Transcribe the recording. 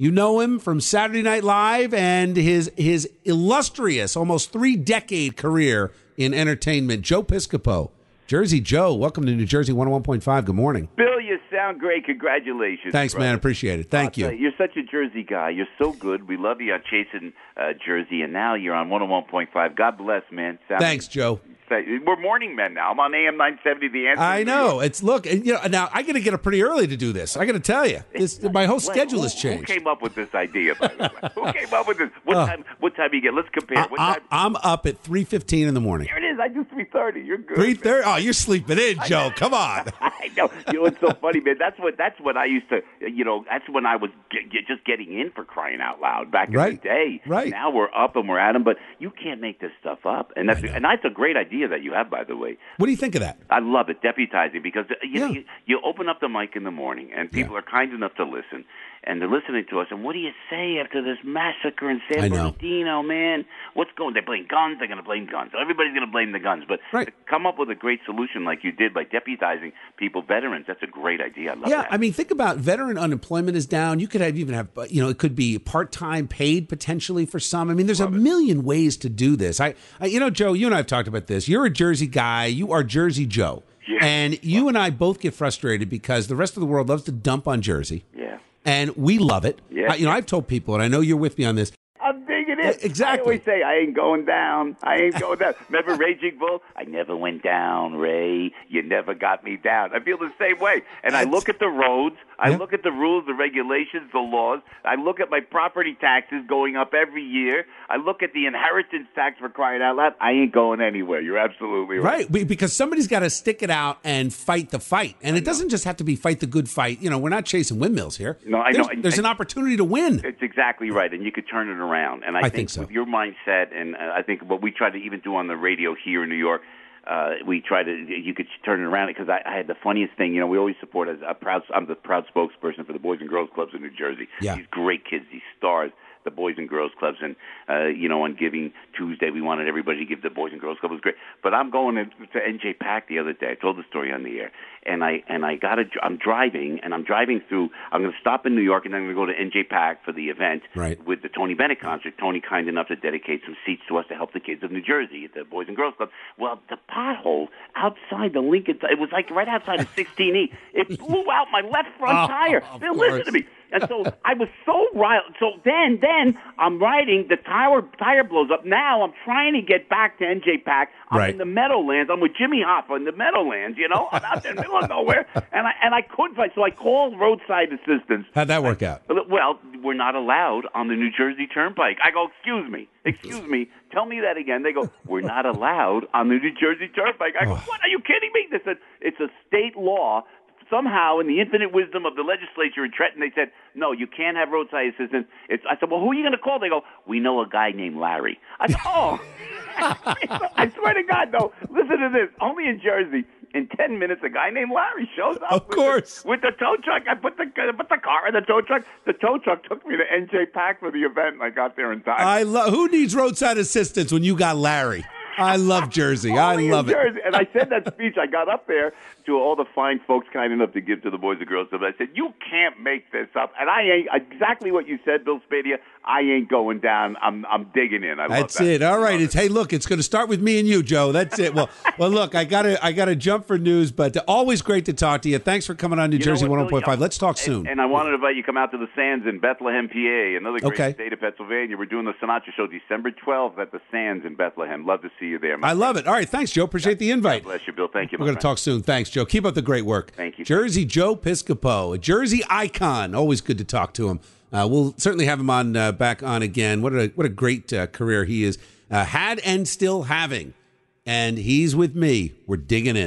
You know him from Saturday Night Live and his his illustrious, almost three decade career in entertainment. Joe Piscopo, Jersey Joe. Welcome to New Jersey 101.5. Good morning. Bill, you sound great. Congratulations. Thanks, brother. man. Appreciate it. Thank you. You're such a Jersey guy. You're so good. We love you on Chasing uh, Jersey, and now you're on 101.5. God bless, man. Sound- Thanks, Joe. We're morning men now. I'm on AM 970. The answer. I know. It's look, and, you know, now I got to get up pretty early to do this. I got to tell you, this, my whole schedule who, has changed. Who came up with this idea? By the way? who came up with this? What Uh, time? What time you get? Let's compare. What I, time? am up at 3:15 in the morning. Here it is. I do 3:30. You're good. 3:30. Oh, you're sleeping in, Joe. Come on. I know. You know, it's so funny, man. That's what that's what I used to. You know, that's when I was get, get, just getting in for crying out loud back in Right. the day. Right. Now we're up and we're at 'em, but you can't make this stuff up. And that's and that's a great idea that you have, by the way. What do you think of that? I love it, deputizing, because you, know, Yeah. you you open up the mic in the morning, and people Yeah. are kind enough to listen, and they're listening to us. And what do you say after this massacre in San. Bernardino, man? What's going? They blame guns. They're going to blame guns. Everybody's going to blame the guns. But Right. to come up with a great solution like you did by deputizing people, veterans, that's a great idea. I love Yeah, that. I mean, think about veteran unemployment is down. You could have even have uh, you know it could be part time paid potentially for some. I mean, there's a million ways to do this. I, I, you know, Joe, you and I have talked about this. You're a Jersey guy. You are Jersey Joe, Yeah. and you and I both get frustrated because the rest of the world loves to dump on Jersey, yeah. and we love it. Yeah. I- you know, I've told people, and I know you're with me on this. I'm digging Yeah, it. exactly. I always say I ain't going down. I ain't going down. Remember Raging Bull? I never went down, Ray. You never got me down. I feel the same way. And I look at the roads. I look at the rules, the regulations, the laws. I look at my property taxes going up every year. I look at the inheritance tax for crying out loud. I ain't going anywhere. You're absolutely right. Right, because somebody's got to stick it out and fight the fight, and it doesn't just have to be fight the good fight. You know, we're not chasing windmills here. No, I there's, know. There's an opportunity to win. It's exactly right, and you could turn it around. And I, I think so. with your mindset, and uh, I think what we try to even do on the radio here in New York, uh, we try to you could turn it around because I, I had the funniest thing. You know, we always support as a proud. I'm the proud spokesperson for the Boys and Girls Clubs in New Jersey. Yeah. These great kids, these stars. The Boys and Girls Clubs, and uh, you know, on Giving Tuesday, we wanted everybody to give the Boys and Girls Club. It was great, but I'm going to, to NJPAC the other day. I told the story on the air, and I and I got a. I'm driving, and I'm driving through. I'm going to stop in New York, and then I'm going to go to NJPAC for the event Right. with the Tony Bennett concert. Tony kind enough to dedicate some seats to us to help the kids of New Jersey at the Boys and Girls Club. Well, the pothole outside the Lincoln, it was like right outside of 16E. It blew out my left front Oh, tire. Now, listen to me. And so I was so riled. So then, then I'm riding. The tire tire blows up. Now I'm trying to get back to NJPAC. I'm Right. in the Meadowlands. I'm with Jimmy Hoffa in the Meadowlands. You know, I'm out there in the middle of nowhere, and I and I couldn't find. So I called roadside assistance. How'd that work out? Well, we're not allowed on the New Jersey Turnpike. I go, excuse me, excuse me, tell me that again. They go, we're not allowed on the New Jersey Turnpike. I go, what? Are you kidding me? They said it's a state law. Somehow, in the infinite wisdom of the legislature in Trenton, they said, no, you can't have roadside assistance. It's, I said, well, who are you going to call? They go, we know a guy named Larry. I said, oh. I swear to God, though, listen to this. Only in Jersey, in 10 minutes, a guy named Larry shows up. Of with the- course. with the tow truck. I put the I put the car in the tow truck. The tow truck took me to NJPAC for the event, and I got there in time. I love. Who needs roadside assistance when you got Larry? I love Jersey. I love it. Jersey. And I said that speech. I got up there to all the fine folks kind enough to give to the boys and girls. Club. I said, "You can't make this up." And I ain't exactly what you said, Bill Spadea. I ain't going down. I'm I'm digging in. I love That's that. it. All right. It's hey, look, it's going to start with me and you, Joe. That's it. Well, well, look, I got to I got to jump for news, but always great to talk to you. Thanks for coming on New You Jersey what, Billy? 101.5. Let's talk soon. And, and I wanted to invite you to come out to the Sands in Bethlehem, PA, another great Okay. state of Pennsylvania. We're doing the Sinatra show December 12th at the Sands in Bethlehem. Love to see you there. I love it. All right. Thanks, Joe. Appreciate the invite. Bless you, Bill. Thank you. We're going to talk soon. Thanks, Joe. Keep up the great work. Thank you. Jersey Joe Piscopo, a Jersey icon. Always good to talk to him. Uh, we'll certainly have him on uh, back on again. What a what a great uh, career he is uh, had and still having. And he's with me. We're digging in.